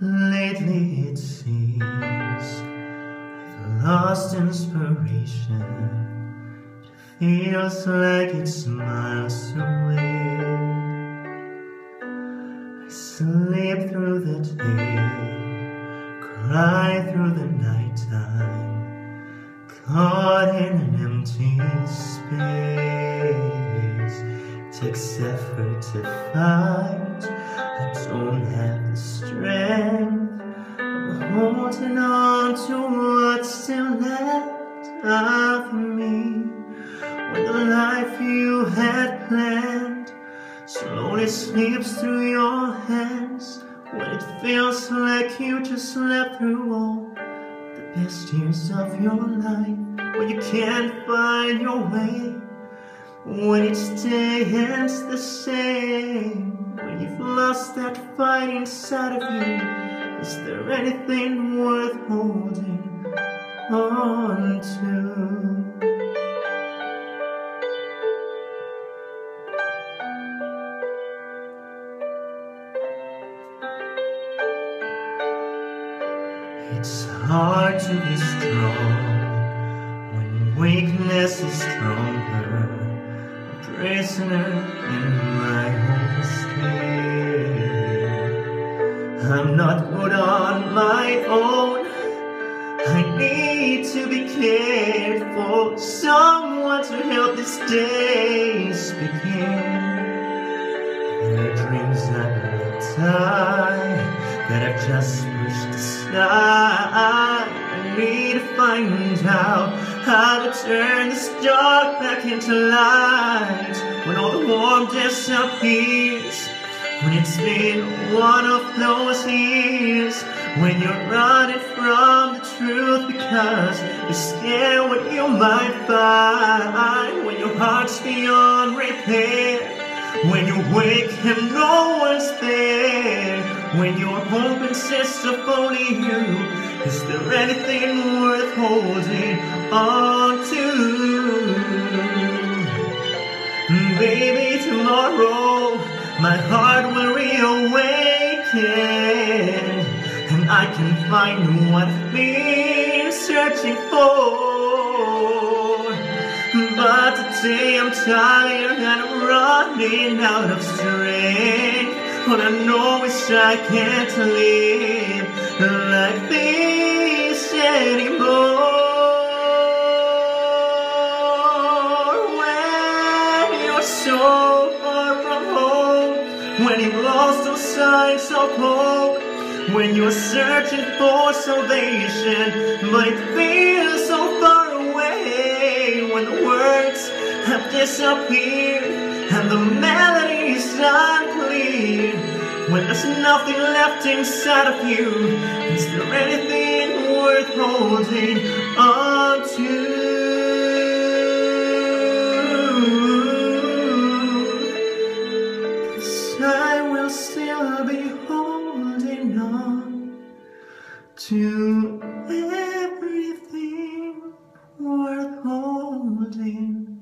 it seems I've lost inspiration It feels like it's miles away. I sleep through the day Cry through the nighttime Caught in an empty space. Takes effort to I don't have the strength I'm holding on to what's still left of me. When the life you had planned Slowly slips through your hands When it feels like you just slept through all The best years of your life When you can't find your way When day ends the same you've lost that fight inside of you Is there anything worth holding on to? It's hard to be strong when weakness is stronger. Prisoner in my own skin. I'm not good on my own. I need to be cared for. Someone to help these days begin. There are dreams that will die that I've just pushed aside. I need to find out how to turn this dark back into light. When all the warmth disappears, when it's been one of those years, when you're running from the truth because you're scared what you might find, when your heart's beyond repair. When you wake and no one's there When your hope insists upon you Is there anything worth holding on to? Baby, tomorrow My heart will reawaken And I can find what I've been searching for but today I'm tired and I'm running out of strength. All I know is I can't live like this anymore. When you're so far from home, when you've lost all signs of hope, when you're searching for salvation, but it feels so far away when the words have disappeared and the melody is unclear When there's nothing left inside of you Is there anything worth holding on to? Cause I will still be holding on To everything worth holding